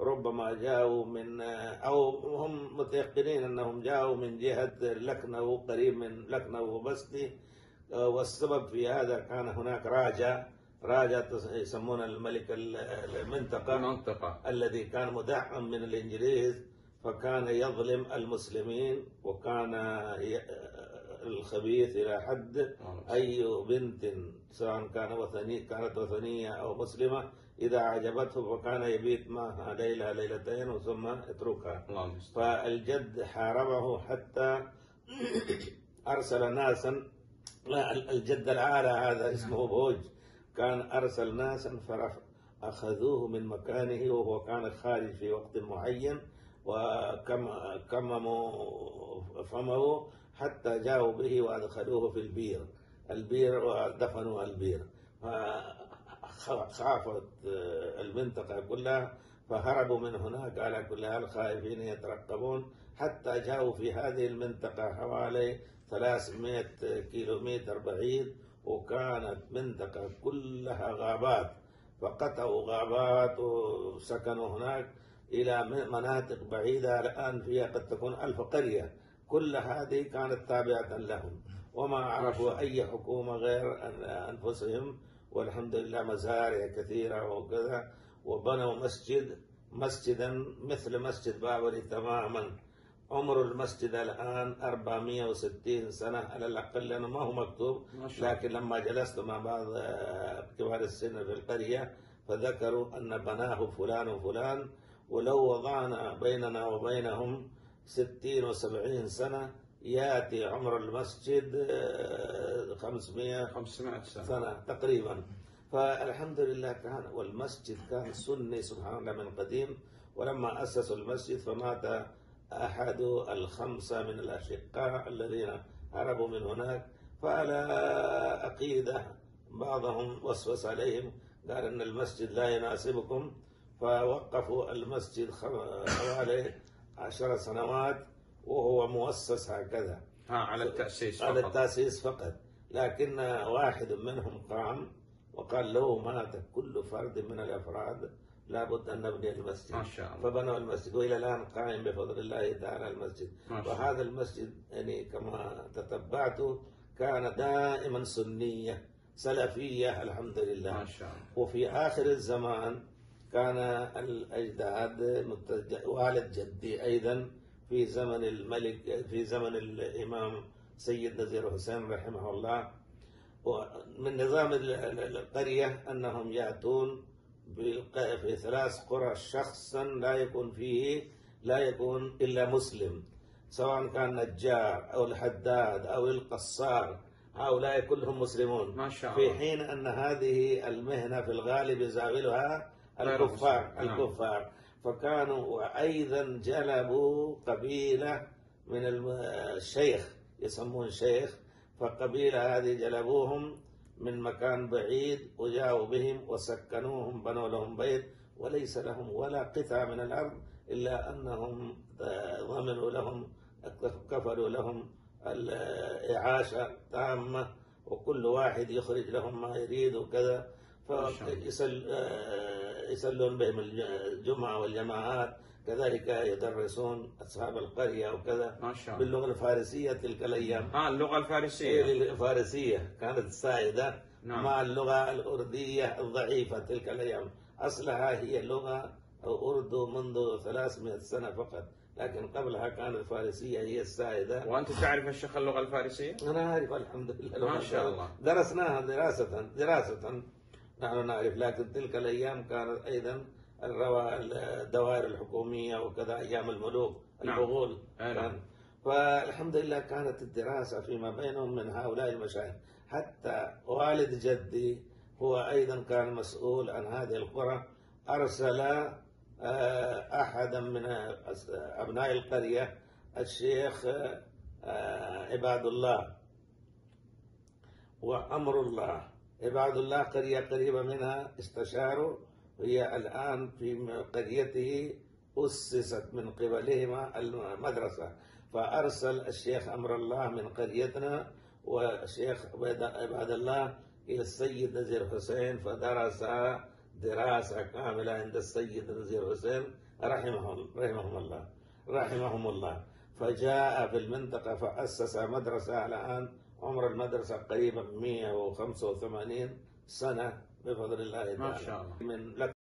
ربما جاءوا من أو هم متيقنين أنهم جاءوا من جهة لكنو قريب من لكنو وبستي والسبب في هذا كان هناك راجع راجع يسمونه الملك المنطقة. المنطقة. الذي كان مدعم من الإنجليز فكان يظلم المسلمين وكان الخبيث إلى حد أي بنت سواء كان وثني كانت وثنية أو مسلمة إذا أعجبته فكان يبيت معها ليلة ليلتين ثم يتركها. المستعان فالجد حاربه حتى أرسل ناسا لا الجد العالى هذا اسمه بوج كان أرسل ناسا فأخذوه من مكانه وهو كان خارج في وقت معين وكمموا فمه حتى جاءوا به وأدخلوه في البير. البير ودفنوا البير. خافت المنطقة كلها فهربوا من هناك على كل حال خائفين يترقبون. حتى جاءوا في هذه المنطقة حوالي 300 كيلومتر بعيد وكانت منطقة كلها غابات. فقطعوا غابات وسكنوا هناك. إلى مناطق بعيدة الآن فيها قد تكون ألف قرية. كل هذه كانت تابعة لهم. وما عرفوا أي حكومة غير أن- أنفسهم. والحمد لله مزارع كثيرة وكذا. وبنوا مسجد مسجدا مثل مسجد بابلي تماما. عمر المسجد الآن 460 سنة. على الأقل لأنه ما هو مكتوب. لكن لما جلست مع بعض آه، كبار السن في القرية فذكروا أن بناه فلان وفلان. ولو وضعنا بيننا وبينهم ستين وسبعين سنة يأتي عمر المسجد آه، 500 500 سنة. سنة تقريبا. فالحمد لله كان والمسجد كان سني سبحان الله من قديم. ولما أسسوا المسجد فمات أحد الخمسة من الأشقاء الذين هربوا من هناك. فعلى عقيدة بعضهم وسوس عليهم قال أن المسجد لا يناسبكم. فوقفوا المسجد حوالي عشر سنوات وهو مؤسس هكذا. ها على التأسيس على فقط. التأسيس فقط. لكن واحد منهم قام وقال لو مات كل فرد من الأفراد لابد أن نبني المسجد. ما شاء الله. فبنوا المسجد وإلى الآن قائم بفضل الله تعالى المسجد. ما شاء الله. وهذا المسجد يعني كما تتبعت كان دائما سنية سلفية الحمد لله. ما شاء الله. وفي آخر الزمان كان الأجداد والد جدي أيضا في زمن الملك في زمن الإمام سيد نزير حسين رحمه الله. ومن نظام ال- ال- القرية أنهم يأتون في ثلاث قرى شخصا لا يكون فيه لا يكون إلا مسلم. سواء كان نجار أو الحداد أو القصار هؤلاء كلهم مسلمون. ما شاء في الله. حين أن هذه المهنة في الغالب يزاولها الكفار. نعم. الكفار فكانوا وأيضا جلبوا قبيلة من الشيخ يسمون شيخ فقبيلة هذه جلبوهم من مكان بعيد وجاءوا بهم وسكنوهم بنوا لهم بيت وليس لهم ولا قطعة من الأرض إلا أنهم ضمنوا لهم كفلوا لهم الإعاشة تامة وكل واحد يخرج لهم ما يريد وكذا فيسل يسلون بهم الجمعة والجماعات. كذلك يدرسون أصحاب القرية وكذا ما شاء الله. باللغة الفارسية تلك الأيام. ها اللغة الفارسية. الفارسية كانت السائدة. نعم. مع اللغة الأردية الضعيفة تلك الأيام. أصلها هي لغة أردو منذ 300 سنة فقط. لكن قبلها كانت الفارسية هي السائدة. وأنت تعرف يا شيخ اللغة الفارسية؟ أنا أعرف الحمد لله. ما شاء الله. درسناها دراسة دراسة. نحن نعرف لكن تلك الأيام كانت أيضا الروا الدوائر الحكومية وكذا أيام الملوك نعم. المغول أي نعم. كان فالحمد لله كانت الدراسة فيما بينهم من هؤلاء المشايخ حتى والد جدي هو أيضا كان مسؤول عن هذه القرى أرسل آه، أحدا من أبناء القرية الشيخ آه، عباد الله وأمر الله عباد الله قرية قريبة منها استشاروا هي الآن في قريته أسست من قبلهما المدرسة. فأرسل الشيخ أمر الله من قريتنا والشيخ عباد الله إلى السيد نزير حسين فدرس دراسة كاملة عند السيد نزير حسين رحمهم رحمهم الله رحمهم الله. فجاء في المنطقة فأسس مدرسة الآن عمر المدرسة قريبا 185 سنة بفضل الله تعالى ما شاء الله. من